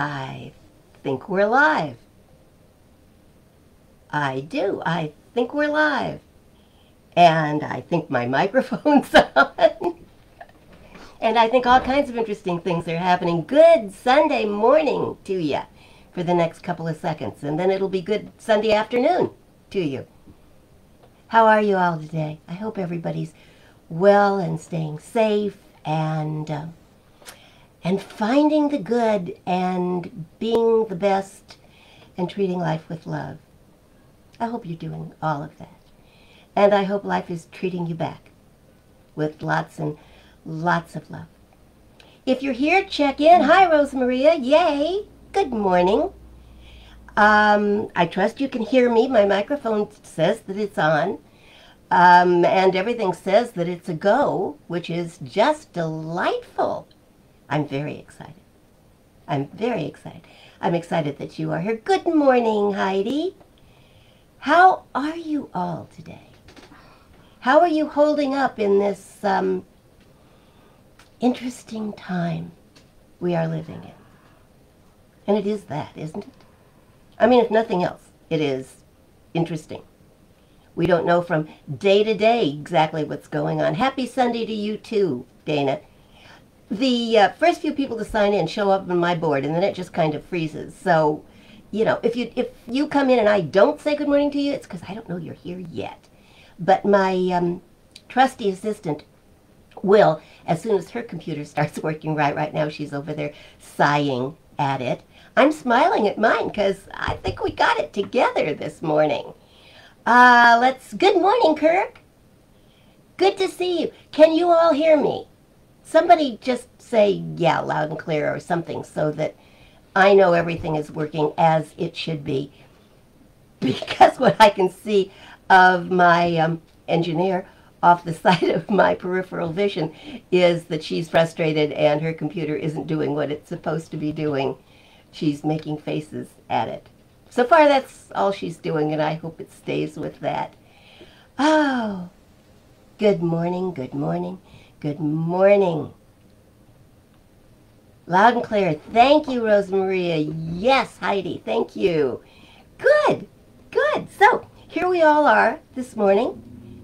I think we're live. I do. I think we're live. And I think my microphone's on. and I think all kinds of interesting things are happening. Good Sunday morning to you for the next couple of seconds. And then it'll be good Sunday afternoon to you. How are you all today? I hope everybody's well and staying safe and uh, and finding the good and being the best and treating life with love. I hope you're doing all of that. And I hope life is treating you back with lots and lots of love. If you're here, check in. Hi, Rosemaria. Yay. Good morning. Um, I trust you can hear me. My microphone says that it's on. Um, and everything says that it's a go, which is just delightful. I'm very excited. I'm very excited. I'm excited that you are here. Good morning, Heidi. How are you all today? How are you holding up in this um, interesting time we are living in? And it is that, isn't it? I mean, if nothing else, it is interesting. We don't know from day to day exactly what's going on. Happy Sunday to you too, Dana. The uh, first few people to sign in show up on my board, and then it just kind of freezes. So, you know, if you if you come in and I don't say good morning to you, it's because I don't know you're here yet. But my um, trusty assistant will, as soon as her computer starts working right right now, she's over there sighing at it. I'm smiling at mine because I think we got it together this morning. Uh, let's, good morning, Kirk. Good to see you. Can you all hear me? Somebody just say, yeah, loud and clear or something so that I know everything is working as it should be. Because what I can see of my um, engineer off the side of my peripheral vision is that she's frustrated and her computer isn't doing what it's supposed to be doing. She's making faces at it. So far, that's all she's doing, and I hope it stays with that. Oh, good morning, good morning, good morning. Loud and clear. Thank you, Rosemaria. Yes, Heidi, thank you. Good, good. So, here we all are this morning.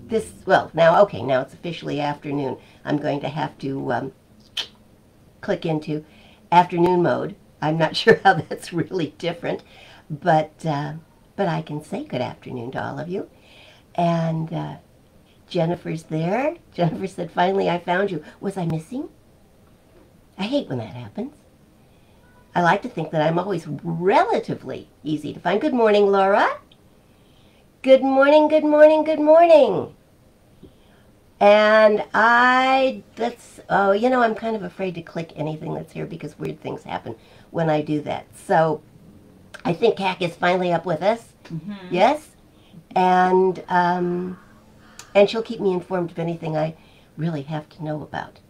This, well, now, okay, now it's officially afternoon. I'm going to have to um, click into afternoon mode. I'm not sure how that's really different. But, uh, but I can say good afternoon to all of you. And uh, Jennifer's there. Jennifer said, finally I found you. Was I missing? I hate when that happens. I like to think that I'm always relatively easy to find. Good morning, Laura. Good morning, good morning, good morning. And I, that's, oh, you know, I'm kind of afraid to click anything that's here because weird things happen when I do that. So I think Hack is finally up with us. Mm-hmm. Yes, and um, and she'll keep me informed of anything I really have to know about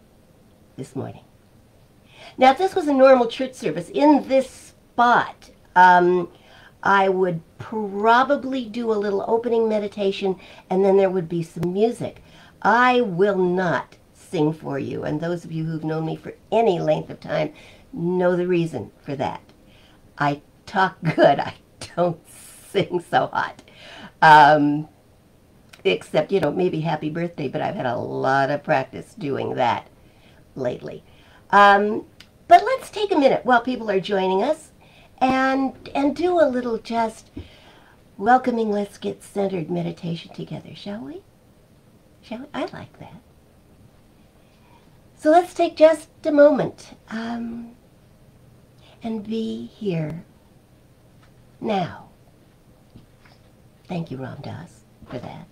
this morning. Now, if this was a normal church service in this spot, um, I would probably do a little opening meditation, and then there would be some music. I will not sing for you, and those of you who've known me for any length of time know the reason for that. I talk good. I don't sing so hot. Um, except, you know, maybe happy birthday, but I've had a lot of practice doing that lately. Um, but let's take a minute while people are joining us and, and do a little just welcoming, let's get centered meditation together, shall we? Shall we? I like that. So let's take just a moment um, and be here now. Thank you, Ram Dass, for that.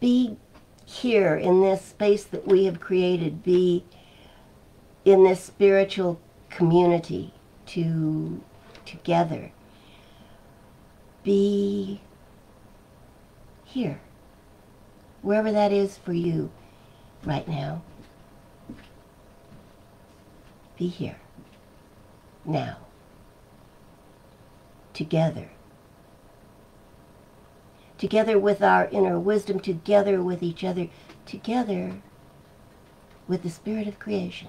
Be here in this space that we have created. Be in this spiritual community to together. Be here, wherever that is for you right now. Be here now together. Together with our inner wisdom, together with each other, together with the spirit of creation.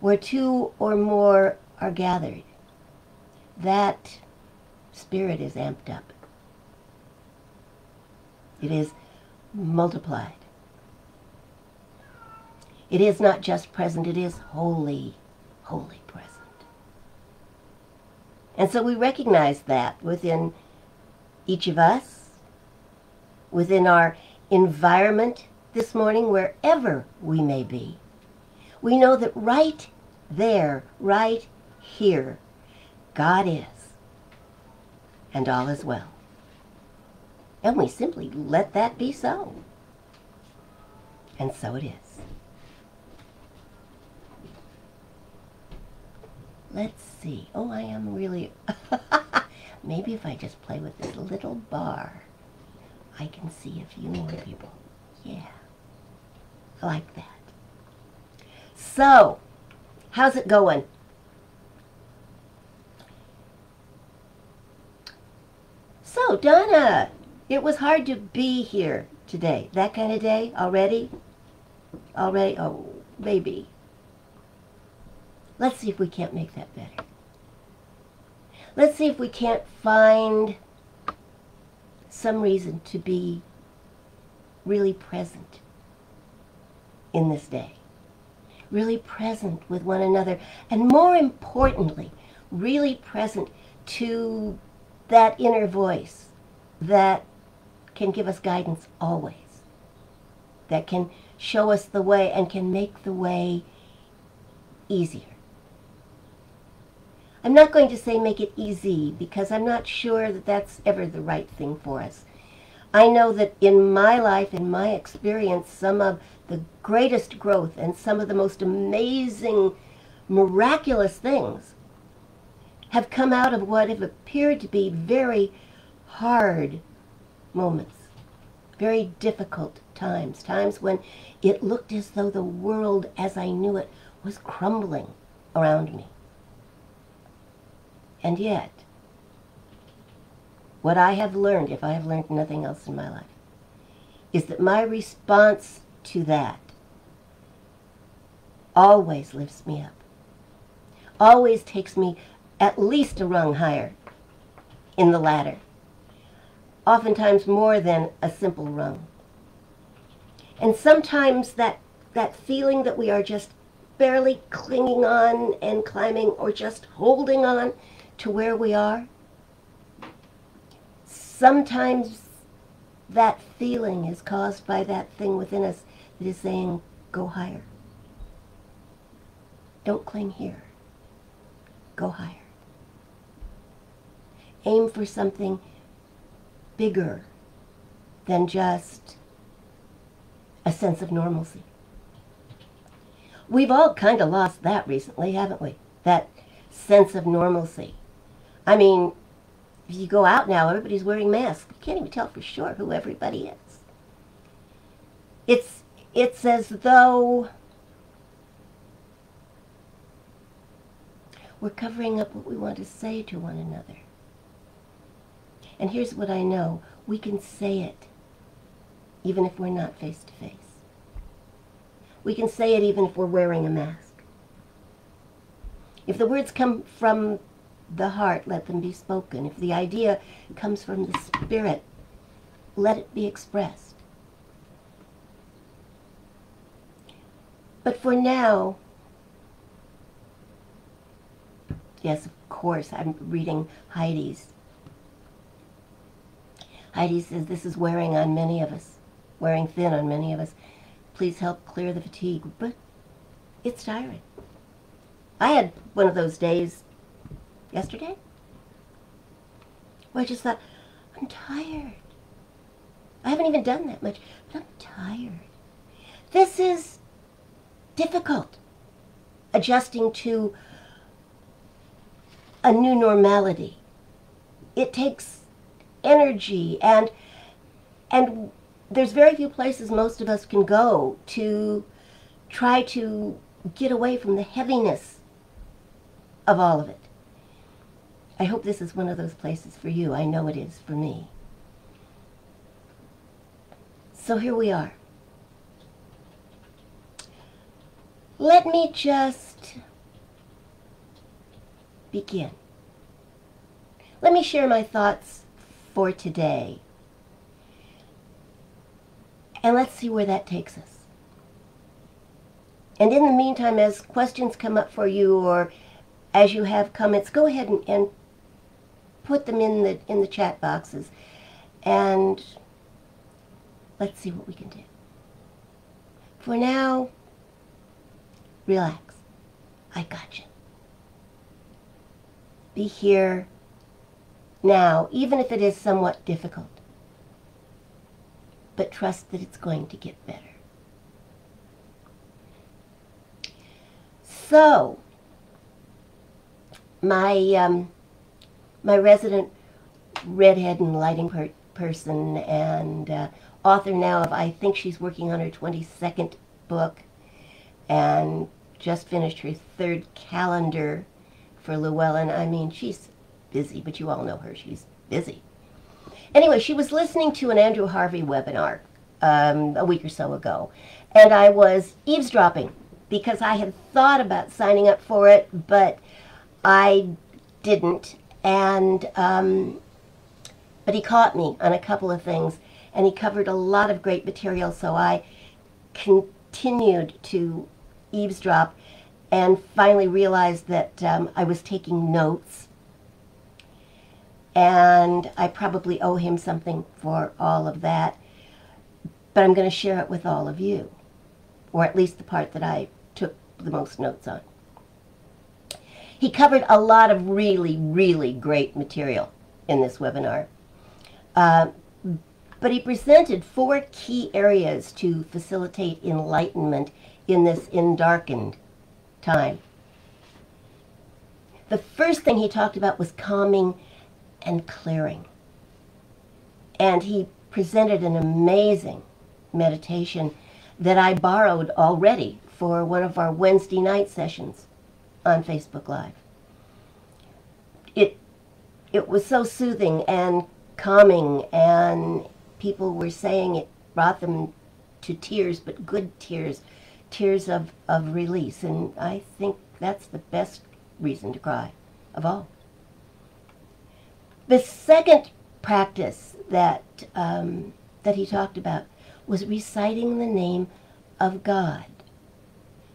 where two or more are gathered, that spirit is amped up. It is multiplied. It is not just present, it is holy, present. And so we recognize that within each of us, within our environment this morning, wherever we may be. We know that right there, right here, God is, and all is well. And we simply let that be so. And so it is. Let's see. Oh, I am really... Maybe if I just play with this little bar, I can see a few more people. Yeah. I like that. So, how's it going? So, Donna, it was hard to be here today. That kind of day already? Already? Oh, maybe. Let's see if we can't make that better. Let's see if we can't find some reason to be really present in this day. Really present with one another. And more importantly, really present to that inner voice that can give us guidance always. That can show us the way and can make the way easier. I'm not going to say make it easy because I'm not sure that that's ever the right thing for us. I know that in my life, in my experience, some of the greatest growth and some of the most amazing, miraculous things have come out of what have appeared to be very hard moments, very difficult times, times when it looked as though the world as I knew it was crumbling around me. And yet, what I have learned, if I have learned nothing else in my life, is that my response to that always lifts me up, always takes me at least a rung higher in the ladder, oftentimes more than a simple rung. And sometimes that, that feeling that we are just barely clinging on and climbing or just holding on to where we are Sometimes that feeling is caused by that thing within us that is saying, go higher. Don't cling here. Go higher. Aim for something bigger than just a sense of normalcy. We've all kind of lost that recently, haven't we? That sense of normalcy. I mean, if you go out now, everybody's wearing masks. You can't even tell for sure who everybody is. It's, it's as though we're covering up what we want to say to one another. And here's what I know. We can say it even if we're not face to face. We can say it even if we're wearing a mask. If the words come from the heart, let them be spoken. If the idea comes from the spirit, let it be expressed. But for now, yes, of course, I'm reading Heidi's. Heidi says this is wearing on many of us, wearing thin on many of us. Please help clear the fatigue. But it's tiring. I had one of those days yesterday. Well, I just thought, I'm tired. I haven't even done that much, but I'm tired. This is difficult, adjusting to a new normality. It takes energy and and there's very few places most of us can go to try to get away from the heaviness of all of it. I hope this is one of those places for you. I know it is for me. So here we are. Let me just begin. Let me share my thoughts for today. And let's see where that takes us. And in the meantime, as questions come up for you or as you have comments, go ahead and, and put them in the in the chat boxes. And let's see what we can do. For now, relax. I got you. Be here now, even if it is somewhat difficult. But trust that it's going to get better. So, my um, my resident redhead and lighting per person and uh, author now of I think she's working on her 22nd book and just finished her third calendar for Llewellyn. I mean, she's busy, but you all know her. She's busy. Anyway, she was listening to an Andrew Harvey webinar um, a week or so ago, and I was eavesdropping because I had thought about signing up for it, but I didn't. And um, but he caught me on a couple of things, and he covered a lot of great material. So I continued to eavesdrop, and finally realized that um, I was taking notes, and I probably owe him something for all of that. But I'm going to share it with all of you, or at least the part that I took the most notes on. He covered a lot of really, really great material in this webinar. Uh, but he presented four key areas to facilitate enlightenment in this endarkened time. The first thing he talked about was calming and clearing. And he presented an amazing meditation that I borrowed already for one of our Wednesday night sessions on Facebook Live. It, it was so soothing and calming, and people were saying it brought them to tears, but good tears, tears of, of release. And I think that's the best reason to cry of all. The second practice that, um, that he talked about was reciting the name of God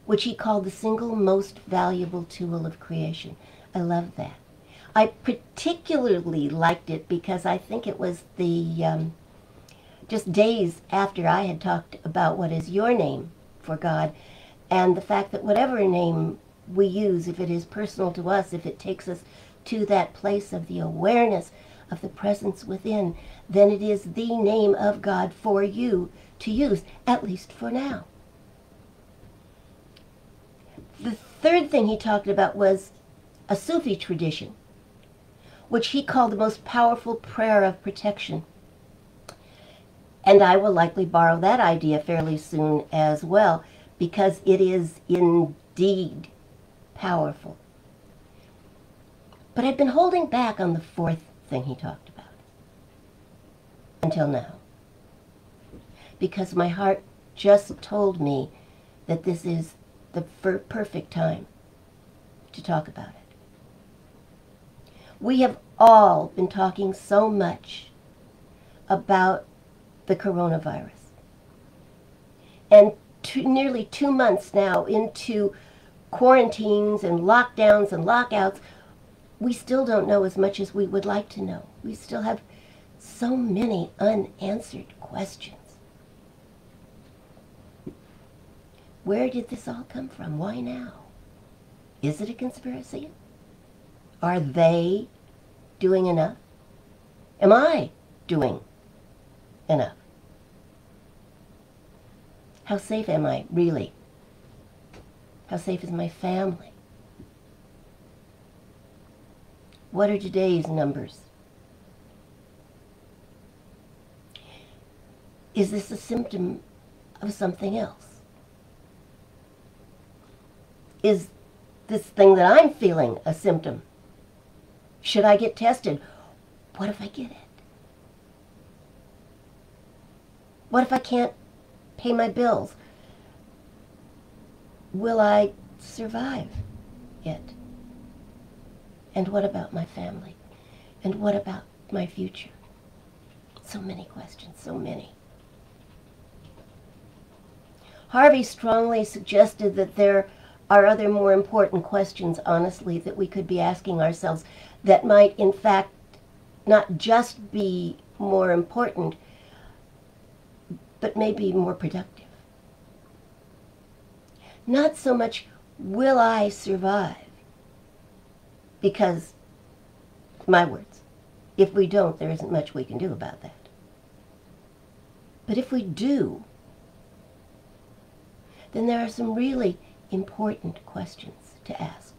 which he called the single most valuable tool of creation. I love that. I particularly liked it because I think it was the um, just days after I had talked about what is your name for God and the fact that whatever name we use, if it is personal to us, if it takes us to that place of the awareness of the presence within, then it is the name of God for you to use, at least for now. The third thing he talked about was a Sufi tradition, which he called the most powerful prayer of protection. And I will likely borrow that idea fairly soon as well, because it is indeed powerful. But I've been holding back on the fourth thing he talked about until now. Because my heart just told me that this is the perfect time to talk about it. We have all been talking so much about the coronavirus. And two, nearly two months now into quarantines and lockdowns and lockouts, we still don't know as much as we would like to know. We still have so many unanswered questions. Where did this all come from? Why now? Is it a conspiracy? Are they doing enough? Am I doing enough? How safe am I, really? How safe is my family? What are today's numbers? Is this a symptom of something else? Is this thing that I'm feeling a symptom? Should I get tested? What if I get it? What if I can't pay my bills? Will I survive it? And what about my family? And what about my future? So many questions, so many. Harvey strongly suggested that there are other more important questions, honestly, that we could be asking ourselves that might, in fact, not just be more important, but maybe more productive. Not so much, will I survive? Because, my words, if we don't, there isn't much we can do about that. But if we do, then there are some really important questions to ask.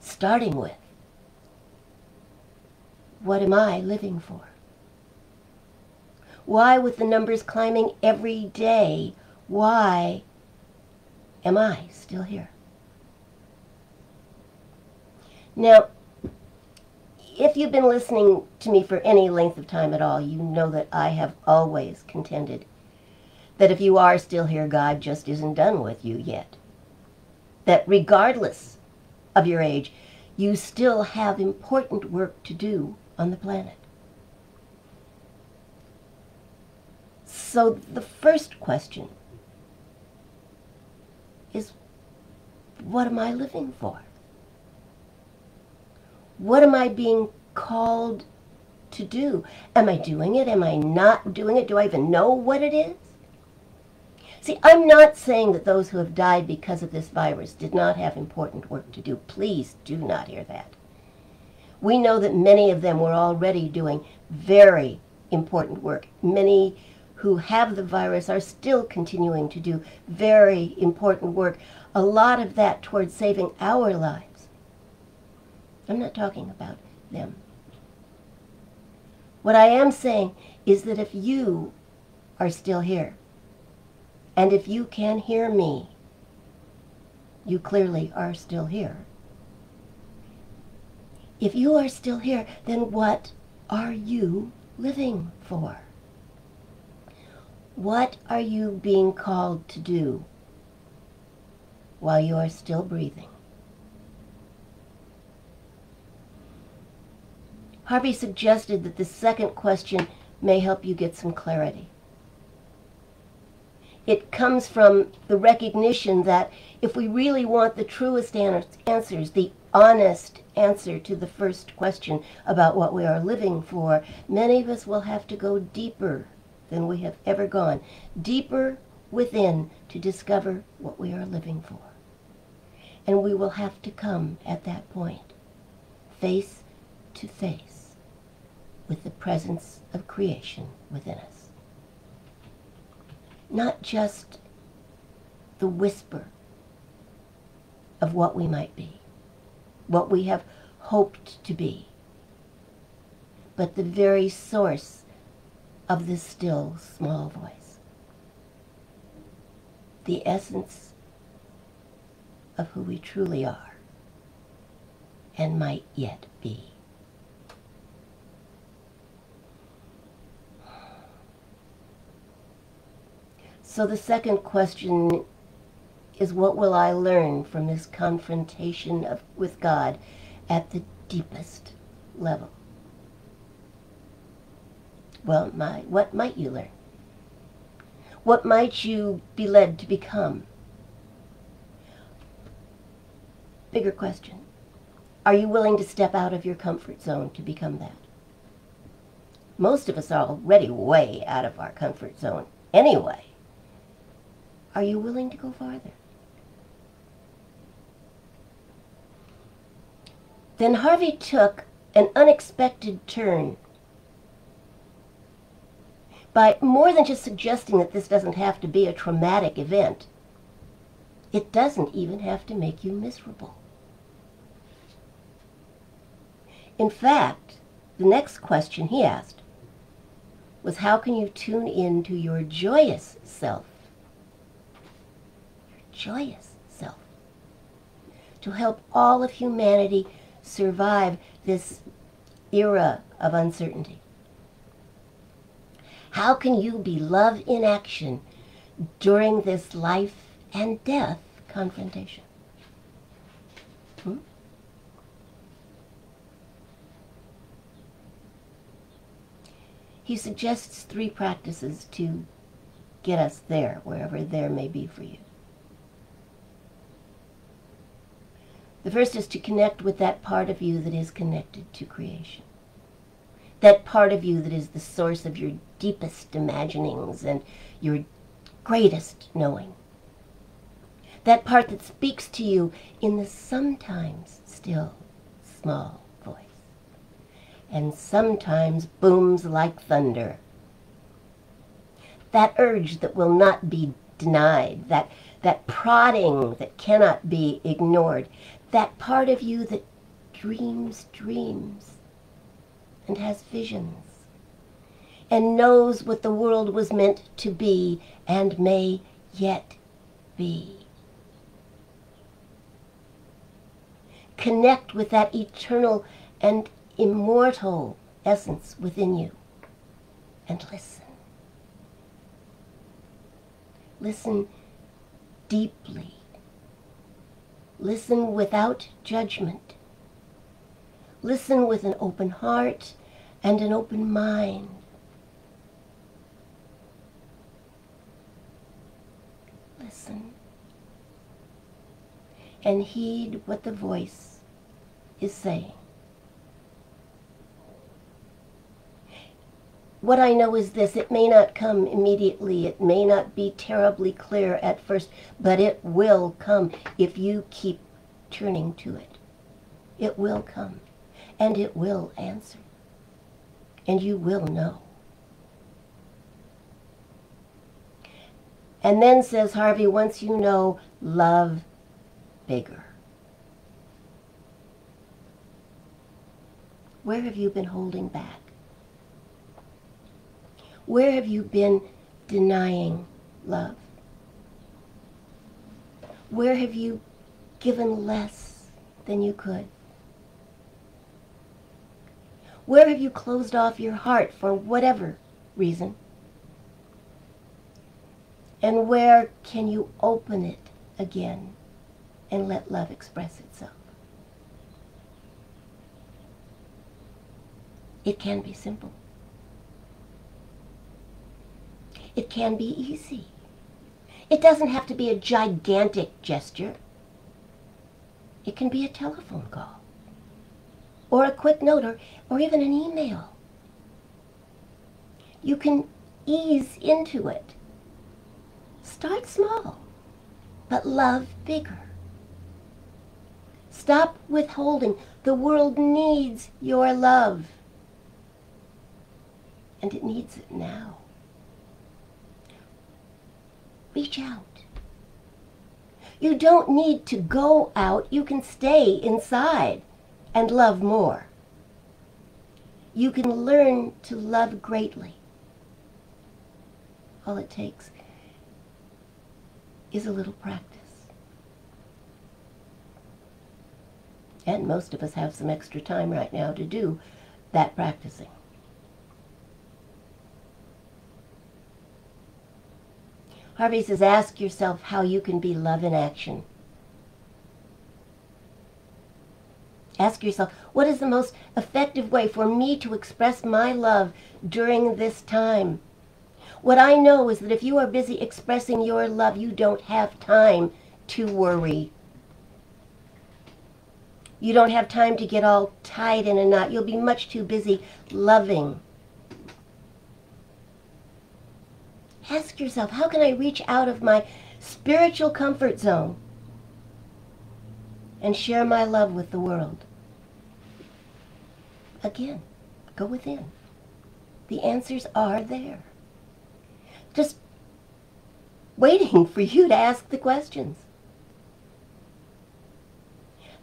Starting with, what am I living for? Why, with the numbers climbing every day, why am I still here? Now, if you've been listening to me for any length of time at all, you know that I have always contended that if you are still here, God just isn't done with you yet. That regardless of your age, you still have important work to do on the planet. So the first question is, what am I living for? What am I being called to do? Am I doing it? Am I not doing it? Do I even know what it is? See, I'm not saying that those who have died because of this virus did not have important work to do. Please do not hear that. We know that many of them were already doing very important work. Many who have the virus are still continuing to do very important work. A lot of that towards saving our lives. I'm not talking about them. What I am saying is that if you are still here, and if you can hear me, you clearly are still here. If you are still here, then what are you living for? What are you being called to do while you are still breathing? Harvey suggested that the second question may help you get some clarity it comes from the recognition that if we really want the truest answers, the honest answer to the first question about what we are living for, many of us will have to go deeper than we have ever gone, deeper within to discover what we are living for. And we will have to come at that point, face to face, with the presence of creation within us not just the whisper of what we might be, what we have hoped to be, but the very source of the still small voice, the essence of who we truly are and might yet be. So the second question is what will I learn from this confrontation of, with God at the deepest level? Well, my, what might you learn? What might you be led to become? Bigger question. Are you willing to step out of your comfort zone to become that? Most of us are already way out of our comfort zone anyway. Are you willing to go farther? Then Harvey took an unexpected turn by more than just suggesting that this doesn't have to be a traumatic event. It doesn't even have to make you miserable. In fact, the next question he asked was how can you tune in to your joyous self joyous self. To help all of humanity survive this era of uncertainty. How can you be love in action during this life and death confrontation? Hmm? He suggests three practices to get us there, wherever there may be for you. The first is to connect with that part of you that is connected to creation. That part of you that is the source of your deepest imaginings and your greatest knowing. That part that speaks to you in the sometimes still small voice and sometimes booms like thunder. That urge that will not be denied, that, that prodding that cannot be ignored, that part of you that dreams dreams and has visions and knows what the world was meant to be and may yet be. Connect with that eternal and immortal essence within you and listen. Listen deeply Listen without judgment. Listen with an open heart and an open mind. Listen and heed what the voice is saying. What I know is this it may not come immediately, it may not be terribly clear at first, but it will come if you keep turning to it. It will come, and it will answer, and you will know. And then says Harvey, once you know, love bigger. Where have you been holding back? Where have you been denying love? Where have you given less than you could? Where have you closed off your heart for whatever reason? And where can you open it again and let love express itself? It can be simple. It can be easy. It doesn't have to be a gigantic gesture. It can be a telephone call, or a quick note, or, or even an email. You can ease into it. Start small, but love bigger. Stop withholding. The world needs your love. And it needs it now. Reach out. You don't need to go out. You can stay inside and love more. You can learn to love greatly. All it takes is a little practice. And most of us have some extra time right now to do that practicing. Harvey says, ask yourself how you can be love in action. Ask yourself, what is the most effective way for me to express my love during this time? What I know is that if you are busy expressing your love, you don't have time to worry. You don't have time to get all tied in a knot. You'll be much too busy loving. Ask yourself, how can I reach out of my spiritual comfort zone and share my love with the world? Again, go within. The answers are there. Just waiting for you to ask the questions.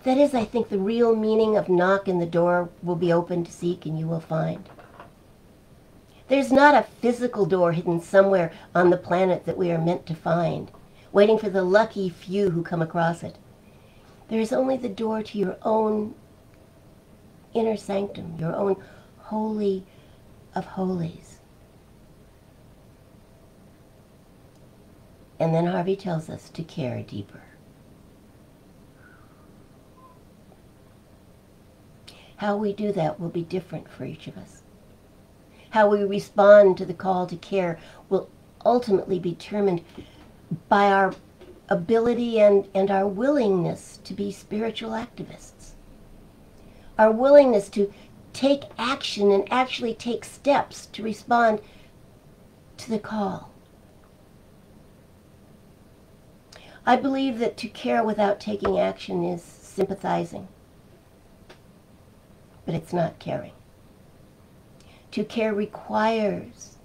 That is, I think, the real meaning of knock and the door will be open to seek and you will find. There's not a physical door hidden somewhere on the planet that we are meant to find, waiting for the lucky few who come across it. There is only the door to your own inner sanctum, your own holy of holies. And then Harvey tells us to care deeper. How we do that will be different for each of us. How we respond to the call to care will ultimately be determined by our ability and, and our willingness to be spiritual activists. Our willingness to take action and actually take steps to respond to the call. I believe that to care without taking action is sympathizing, but it's not caring. To care requires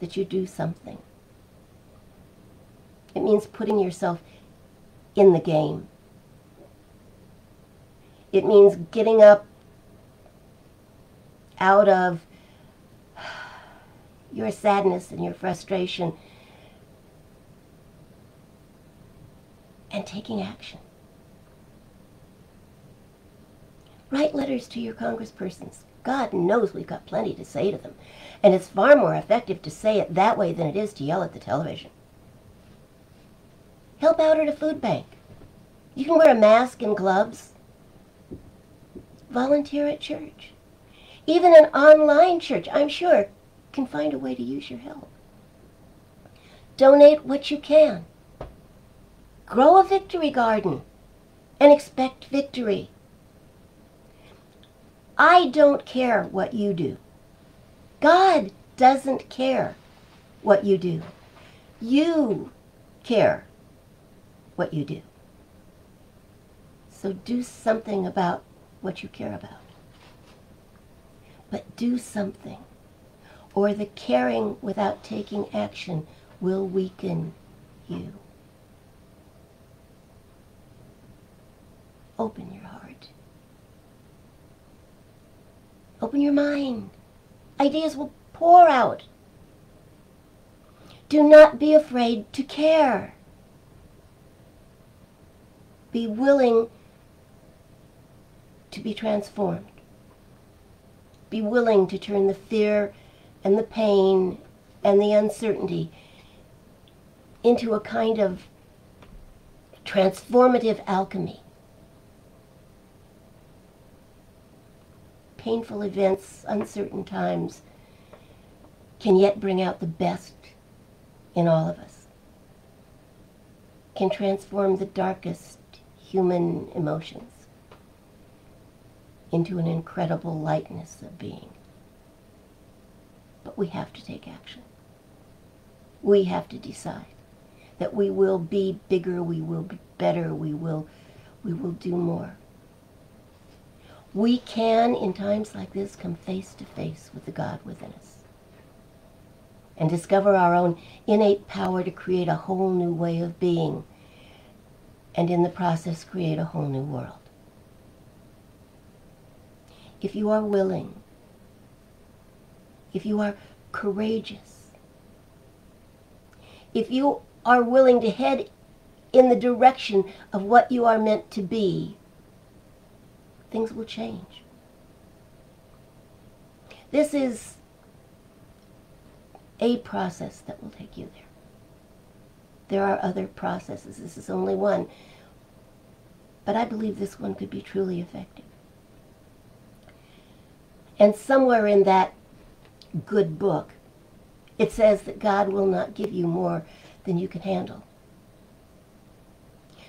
that you do something. It means putting yourself in the game. It means getting up out of your sadness and your frustration and taking action. Write letters to your congresspersons. God knows we've got plenty to say to them. And it's far more effective to say it that way than it is to yell at the television. Help out at a food bank. You can wear a mask and gloves. Volunteer at church. Even an online church, I'm sure, can find a way to use your help. Donate what you can. Grow a victory garden and expect victory. I don't care what you do. God doesn't care what you do. You care what you do. So do something about what you care about. But do something, or the caring without taking action will weaken you. Open your heart. Open your mind. Ideas will pour out. Do not be afraid to care. Be willing to be transformed. Be willing to turn the fear and the pain and the uncertainty into a kind of transformative alchemy. Painful events, uncertain times can yet bring out the best in all of us, can transform the darkest human emotions into an incredible lightness of being. But we have to take action. We have to decide that we will be bigger, we will be better, we will, we will do more. We can, in times like this, come face to face with the God within us and discover our own innate power to create a whole new way of being and in the process create a whole new world. If you are willing, if you are courageous, if you are willing to head in the direction of what you are meant to be, things will change. This is a process that will take you there. There are other processes. This is only one. But I believe this one could be truly effective. And somewhere in that good book, it says that God will not give you more than you can handle.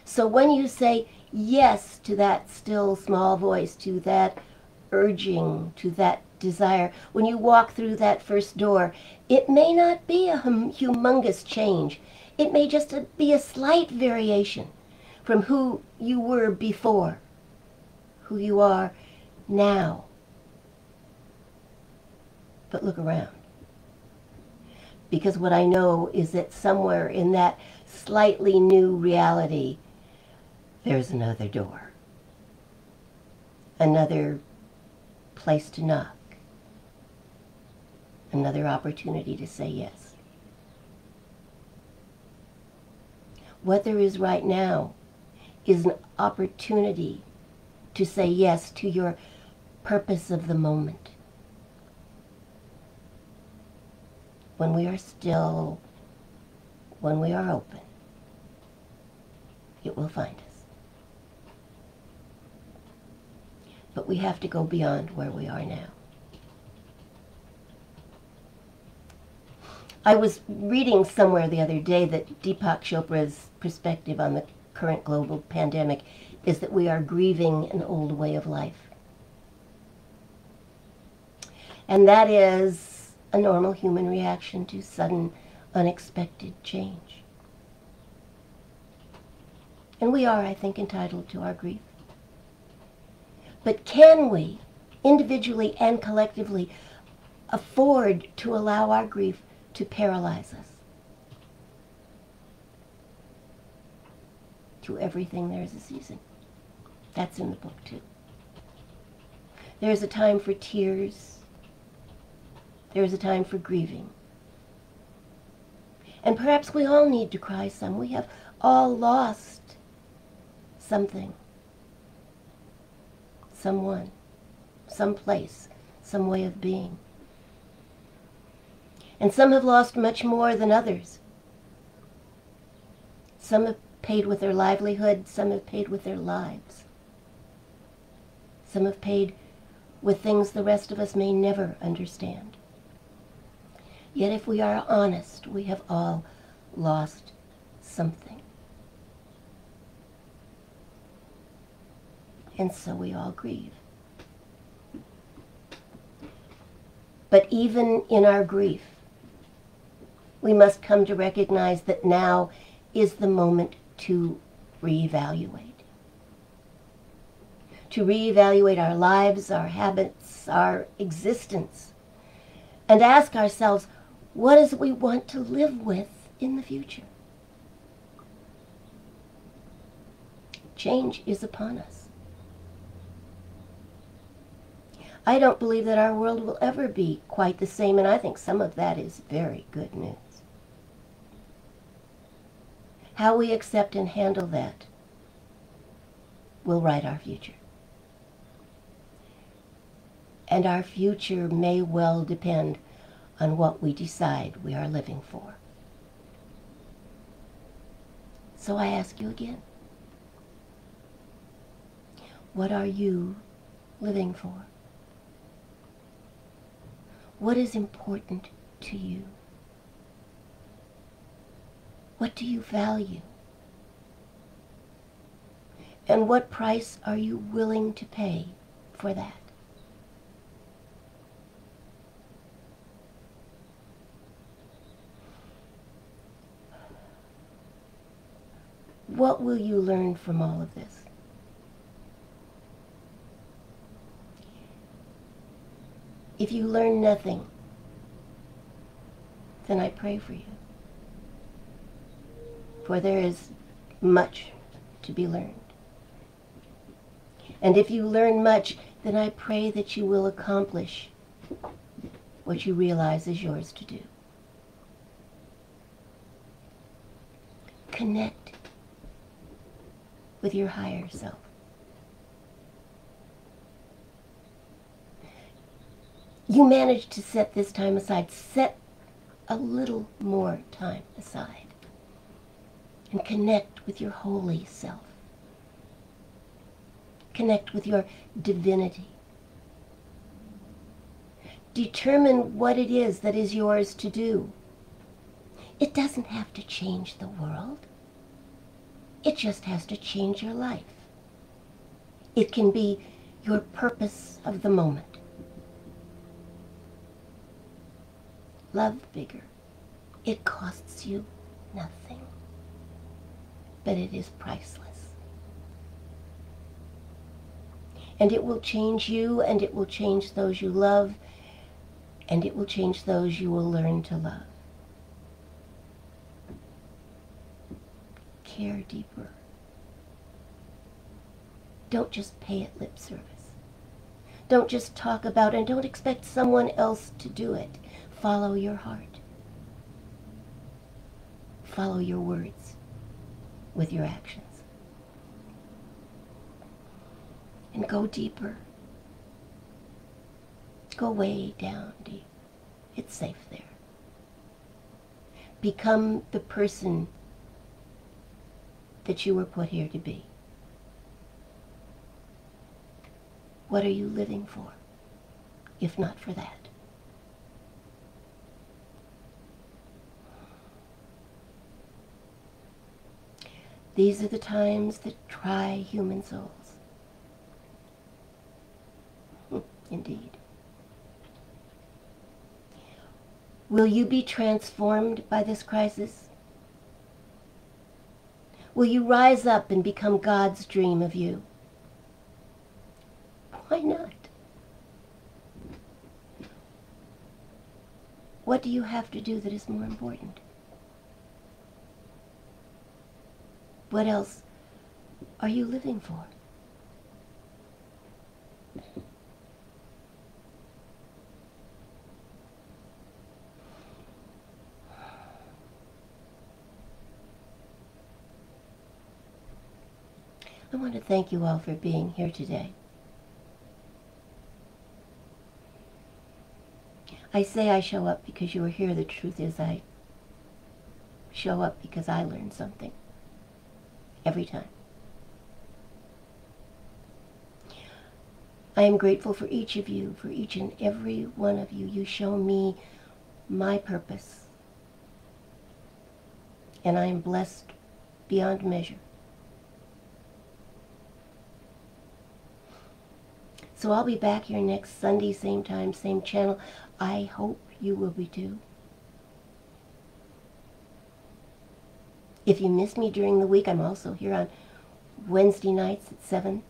So when you say yes to that still small voice, to that urging, to that desire, when you walk through that first door, it may not be a hum- humongous change. It may just be a slight variation from who you were before, who you are now. But look around. Because what I know is that somewhere in that slightly new reality, there's another door, another place to knock, another opportunity to say yes. what there is right now is an opportunity to say yes to your purpose of the moment. When we are still, when we are open, it will find us. But we have to go beyond where we are now. I was reading somewhere the other day that Deepak Chopra's perspective on the current global pandemic is that we are grieving an old way of life. And that is a normal human reaction to sudden, unexpected change. And we are, I think, entitled to our grief. But can we, individually and collectively, afford to allow our grief to paralyze us? To everything there is a season. That's in the book, too. There is a time for tears. There is a time for grieving. And perhaps we all need to cry some. We have all lost something, someone, some place, some way of being. And some have lost much more than others. Some have paid with their livelihood, some have paid with their lives. Some have paid with things the rest of us may never understand. Yet if we are honest, we have all lost something. And so we all grieve. But even in our grief, we must come to recognize that now is the moment to reevaluate. To reevaluate our lives, our habits, our existence, and ask ourselves, what is it we want to live with in the future? Change is upon us. I don't believe that our world will ever be quite the same, and I think some of that is very good news. How we accept and handle that will write our future. And our future may well depend on what we decide we are living for. So I ask you again, what are you living for? What is important to you? What do you value? And what price are you willing to pay for that? What will you learn from all of this? If you learn nothing, then I pray for you. For there is much to be learned. And if you learn much, then I pray that you will accomplish what you realize is yours to do. Connect with your higher self. You managed to set this time aside. Set a little more time aside and connect with your holy self. Connect with your divinity. Determine what it is that is yours to do. It doesn't have to change the world. It just has to change your life. It can be your purpose of the moment. Love bigger. It costs you nothing, but it is priceless. And it will change you, and it will change those you love, and it will change those you will learn to love. care deeper. Don't just pay it lip service. Don't just talk about it and don't expect someone else to do it. Follow your heart. Follow your words with your actions. And go deeper. Go way down deep. It's safe there. Become the person that you were put here to be? What are you living for, if not for that? These are the times that try human souls. Indeed. Will you be transformed by this crisis? Will you rise up and become God's dream of you? Why not? What do you have to do that is more important? What else are you living for? I want to thank you all for being here today. I say I show up because you are here. The truth is I show up because I learned something. Every time. I am grateful for each of you, for each and every one of you. You show me my purpose. And I am blessed beyond measure. So I'll be back here next Sunday, same time, same channel. I hope you will be too. If you miss me during the week, I'm also here on Wednesday nights at 7.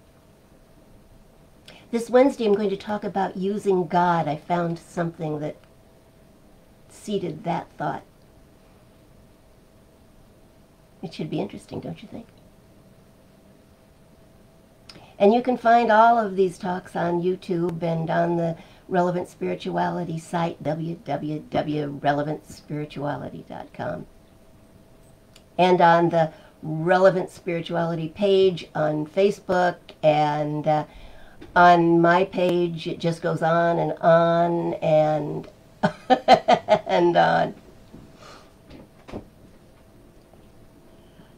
This Wednesday, I'm going to talk about using God. I found something that seeded that thought. It should be interesting, don't you think? And you can find all of these talks on YouTube and on the Relevant Spirituality site, www.relevantspirituality.com. And on the Relevant Spirituality page on Facebook and uh, on my page, it just goes on and on and and on.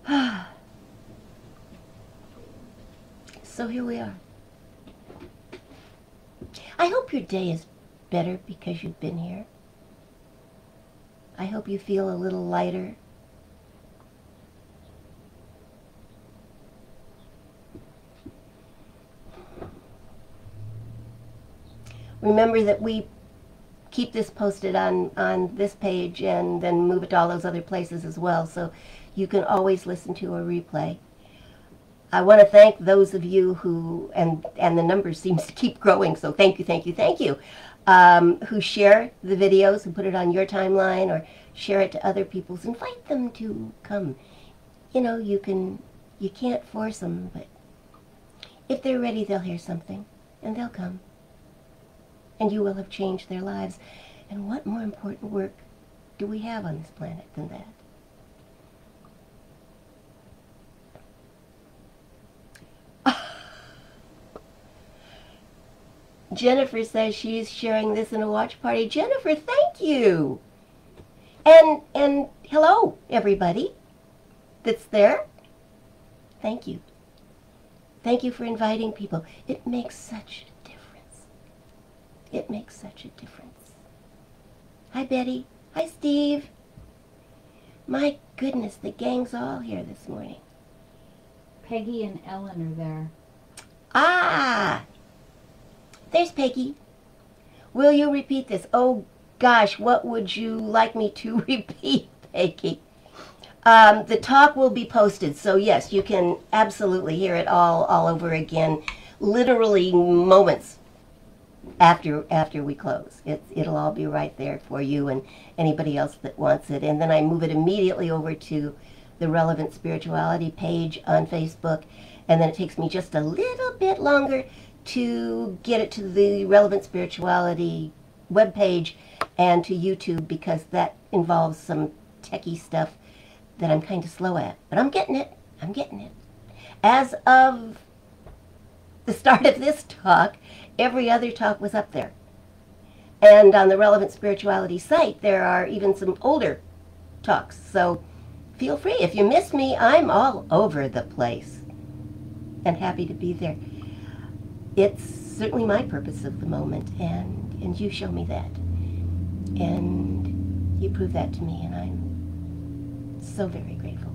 So here we are. I hope your day is better because you've been here. I hope you feel a little lighter. Remember that we keep this posted on, on this page and then move it to all those other places as well, so you can always listen to a replay. I want to thank those of you who, and, and the number seems to keep growing, so thank you, thank you, thank you, um, who share the videos and put it on your timeline or share it to other people's. Invite them to come. You know, you can, you can't force them, but if they're ready, they'll hear something, and they'll come. And you will have changed their lives. And what more important work do we have on this planet than that? Jennifer says she's sharing this in a watch party. Jennifer, thank you. And and hello everybody that's there. Thank you. Thank you for inviting people. It makes such. It makes such a difference. Hi Betty. Hi Steve. My goodness, the gang's all here this morning. Peggy and Ellen are there. Ah, there's Peggy. Will you repeat this? Oh gosh, what would you like me to repeat, Peggy? Um, the talk will be posted, so yes, you can absolutely hear it all all over again, literally moments after after we close. It, it'll all be right there for you and anybody else that wants it. And then I move it immediately over to the Relevant Spirituality page on Facebook, and then it takes me just a little bit longer to get it to the Relevant Spirituality webpage and to YouTube because that involves some techie stuff that I'm kind of slow at. But I'm getting it. I'm getting it. As of the start of this talk, every other talk was up there. And on the Relevant Spirituality site, there are even some older talks. So feel free. If you miss me, I'm all over the place and happy to be there it's certainly my purpose of the moment, and, and you show me that. And you prove that to me, and I'm so very grateful.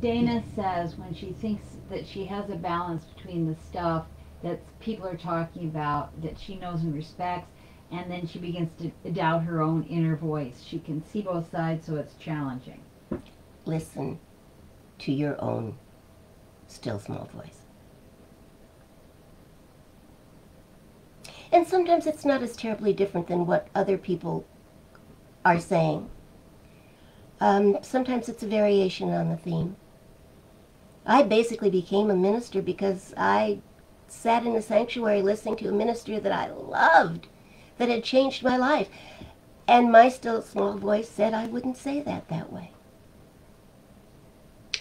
Dana says when she thinks that she has a balance between the stuff that people are talking about that she knows and respects, and then she begins to doubt her own inner voice. She can see both sides, so it's challenging. Listen to your own still small voice. And sometimes it's not as terribly different than what other people are saying. Um, sometimes it's a variation on the theme. I basically became a minister because I sat in a sanctuary listening to a minister that I loved, that had changed my life. And my still small voice said I wouldn't say that that way.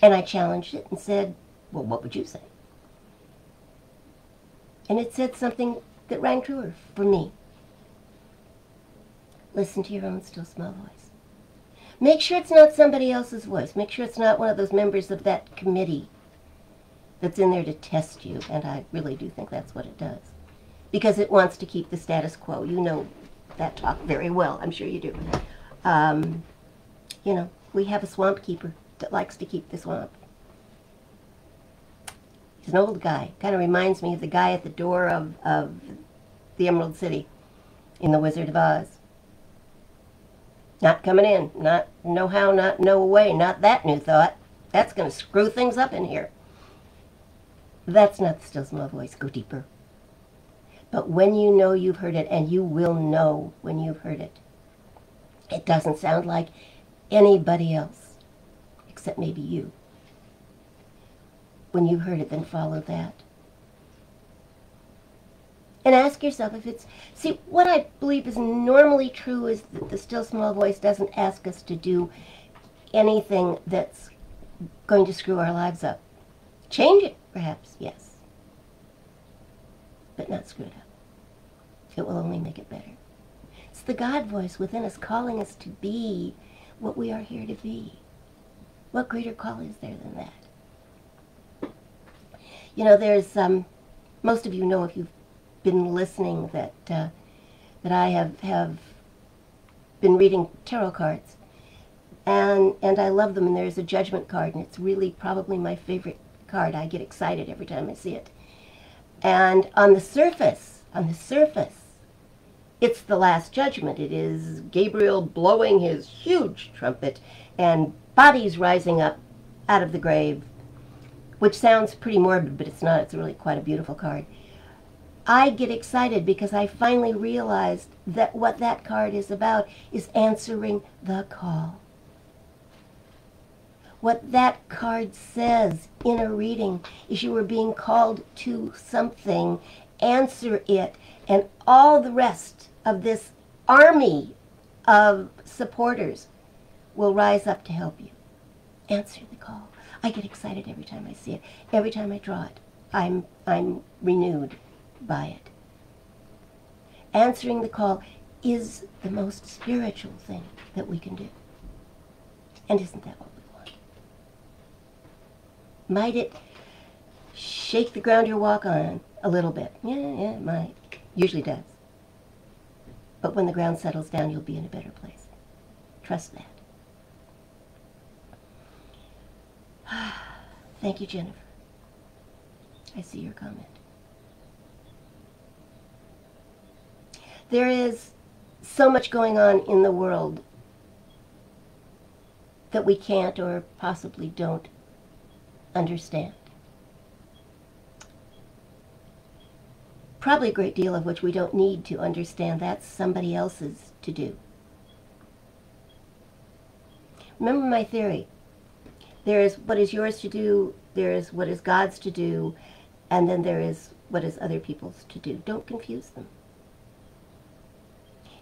And I challenged it and said, Well, what would you say? And it said something that rang truer for me. Listen to your own still small voice. Make sure it's not somebody else's voice. Make sure it's not one of those members of that committee that's in there to test you, and I really do think that's what it does. Because it wants to keep the status quo. You know that talk very well, I'm sure you do. Um, you know, we have a swamp keeper that likes to keep the swamp. He's an old guy. Kind of reminds me of the guy at the door of, of the Emerald City in The Wizard of Oz. Not coming in. Not no how, not no way. Not that new thought. That's going to screw things up in here. That's not the still small voice. Go deeper. But when you know you've heard it, and you will know when you've heard it, it doesn't sound like anybody else except maybe you. When you've heard it, then follow that. And ask yourself if it's. See, what I believe is normally true is that the still small voice doesn't ask us to do anything that's going to screw our lives up. Change it, perhaps, yes. But not screwed up. It will only make it better. It's the God voice within us calling us to be what we are here to be. What greater call is there than that? You know, there's, um, most of you know if you've been listening that, uh, that I have, have been reading tarot cards. And, and I love them, and there's a judgment card, and it's really probably my favorite card. I get excited every time I see it. And on the surface, on the surface, it's the last judgment. It is Gabriel blowing his huge trumpet and bodies rising up out of the grave, which sounds pretty morbid, but it's not. It's really quite a beautiful card. I get excited because I finally realized that what that card is about is answering the call what that card says in a reading is you are being called to something, answer it, and all the rest of this army of supporters will rise up to help you. Answer the call. I get excited every time I see it. Every time I draw it, I'm, I'm renewed by it. Answering the call is the most spiritual thing that we can do. And isn't that what might it shake the ground you walk on a little bit? Yeah, yeah, it might. Usually does. But when the ground settles down, you'll be in a better place. Trust that. Thank you, Jennifer. I see your comment. There is so much going on in the world that we can't or possibly don't understand. Probably a great deal of which we don't need to understand. That's somebody else's to do. Remember my theory. There is what is yours to do, there is what is God's to do, and then there is what is other people's to do. Don't confuse them.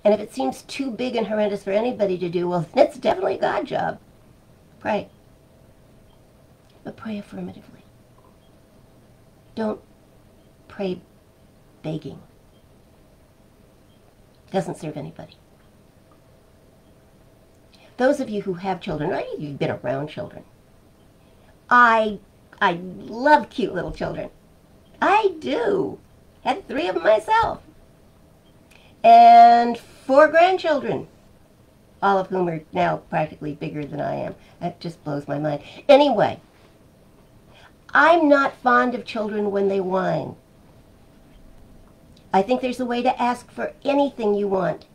And if it seems too big and horrendous for anybody to do, well, it's definitely God job. Pray but pray affirmatively. Don't pray begging. It Doesn't serve anybody. Those of you who have children, or you've been around children, I I love cute little children. I do. Had three of them myself. And four grandchildren, all of whom are now practically bigger than I am. That just blows my mind. Anyway, I'm not fond of children when they whine. I think there's a way to ask for anything you want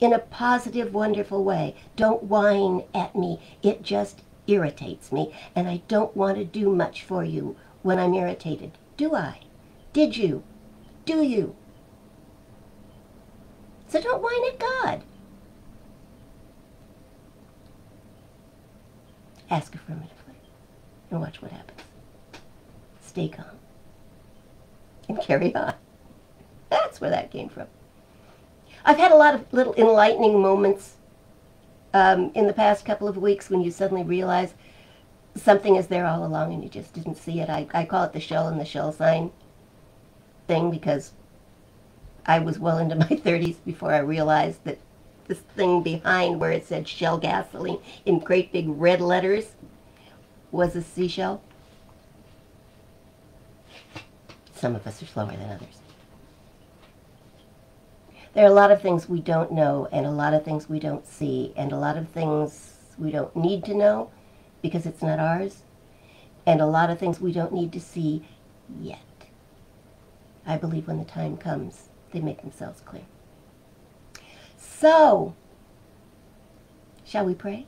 in a positive, wonderful way. Don't whine at me. It just irritates me, and I don't want to do much for you when I'm irritated. Do I? Did you? Do you? So don't whine at God. Ask affirmatively and watch what happens. Stay calm and carry on. That's where that came from. I've had a lot of little enlightening moments um, in the past couple of weeks when you suddenly realize something is there all along and you just didn't see it. I, I call it the shell and the shell sign thing because I was well into my 30s before I realized that this thing behind where it said Shell gasoline in great big red letters was a seashell. Some of us are slower than others. There are a lot of things we don't know, and a lot of things we don't see, and a lot of things we don't need to know because it's not ours, and a lot of things we don't need to see yet. I believe when the time comes, they make themselves clear. So, shall we pray?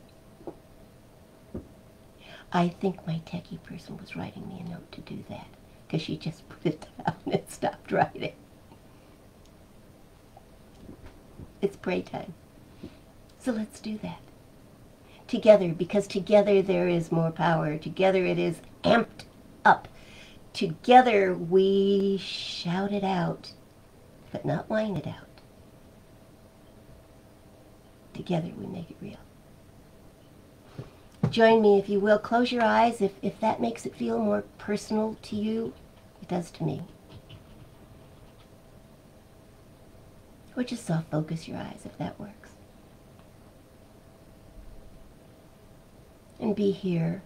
I think my techie person was writing me a note to do that because she just put it down and stopped writing. It's pray time. So let's do that. Together, because together there is more power. Together it is amped up. Together we shout it out, but not whine it out. Together we make it real. Join me if you will. Close your eyes if, if that makes it feel more personal to you. It does to me. Or just soft focus your eyes if that works. And be here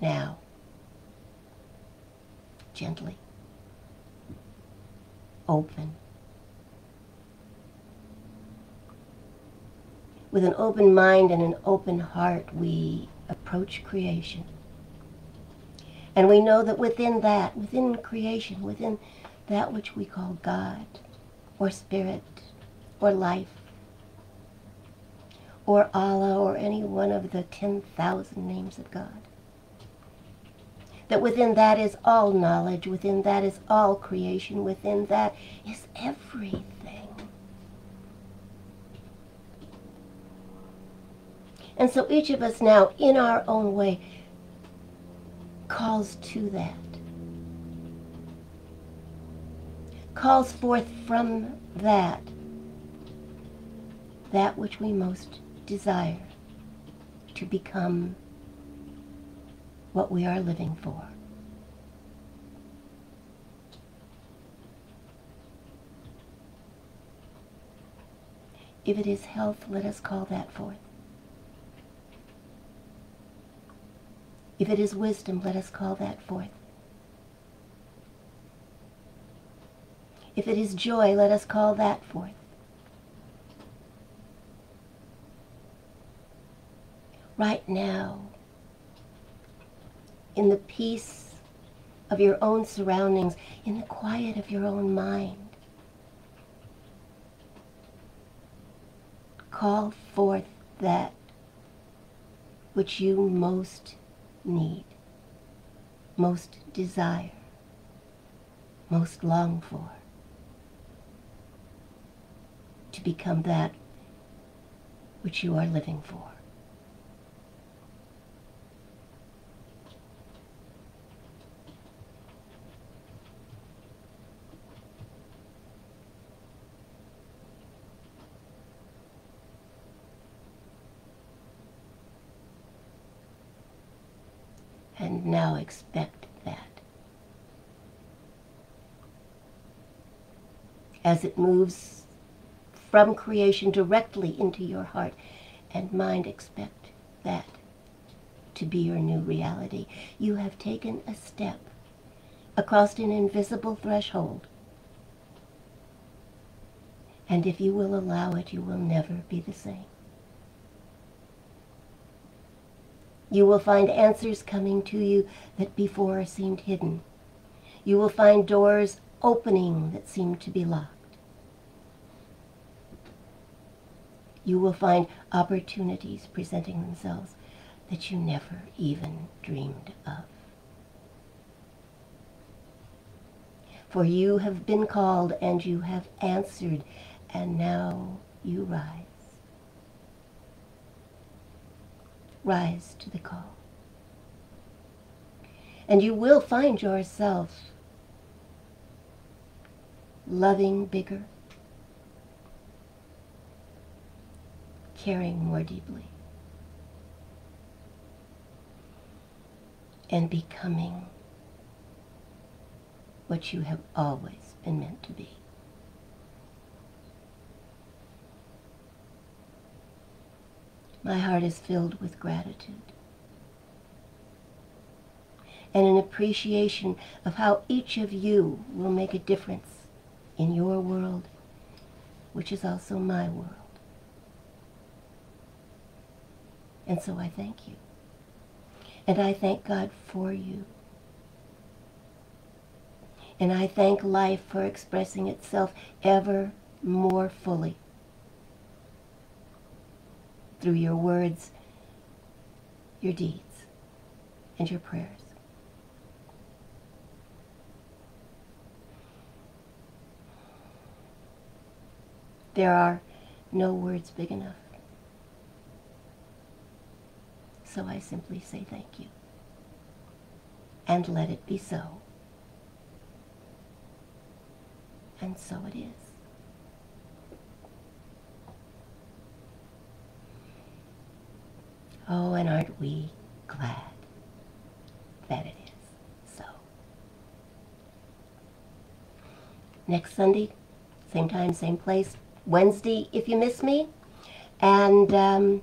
now, gently, open. With an open mind and an open heart, we approach creation. And we know that within that, within creation, within that which we call God, or Spirit, or life, or Allah, or any one of the 10,000 names of God. That within that is all knowledge, within that is all creation, within that is everything. And so each of us now, in our own way, calls to that. calls forth from that that which we most desire to become what we are living for. If it is health, let us call that forth. If it is wisdom, let us call that forth. If it is joy, let us call that forth. Right now, in the peace of your own surroundings, in the quiet of your own mind, call forth that which you most need, most desire, most long for to become that which you are living for. And now expect that. As it moves from creation directly into your heart and mind. Expect that to be your new reality. You have taken a step across an invisible threshold. And if you will allow it, you will never be the same. You will find answers coming to you that before seemed hidden. You will find doors opening that seemed to be locked. You will find opportunities presenting themselves that you never even dreamed of. For you have been called and you have answered, and now you rise. Rise to the call. And you will find yourself loving bigger, caring more deeply, and becoming what you have always been meant to be. My heart is filled with gratitude and an appreciation of how each of you will make a difference in your world, which is also my world. And so I thank you. And I thank God for you. And I thank life for expressing itself ever more fully through your words, your deeds, and your prayers. There are no words big enough. So I simply say thank you. And let it be so. And so it is. Oh, and aren't we glad that it is so? Next Sunday, same time, same place. Wednesday, if you miss me. And um,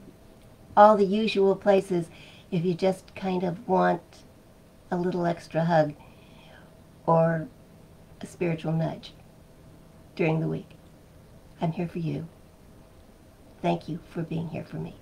all the usual places if you just kind of want a little extra hug or a spiritual nudge during the week. I'm here for you. Thank you for being here for me.